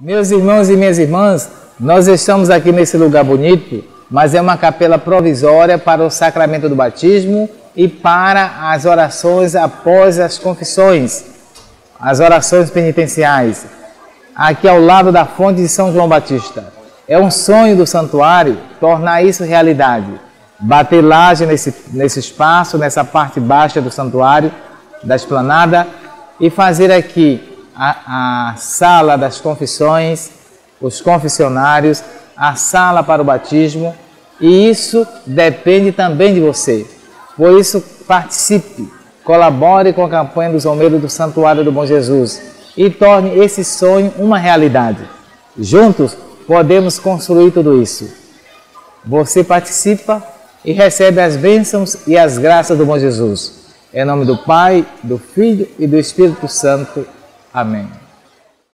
Meus irmãos e minhas irmãs, nós estamos aqui nesse lugar bonito, mas é uma capela provisória para o sacramento do batismo e para as orações após as confissões, as orações penitenciais. Aqui ao lado da fonte de São João Batista. É um sonho do santuário tornar isso realidade. Bater laje nesse, nesse espaço, nessa parte baixa do santuário, da esplanada, e fazer aqui a, a sala das confissões, os confessionários, a sala para o batismo, e isso depende também de você. Por isso, participe, colabore com a campanha dos Almeiros do Santuário do Bom Jesus e torne esse sonho uma realidade. Juntos podemos construir tudo isso. Você participa e recebe as bênçãos e as graças do Bom Jesus. Em nome do Pai, do Filho e do Espírito Santo. Amém.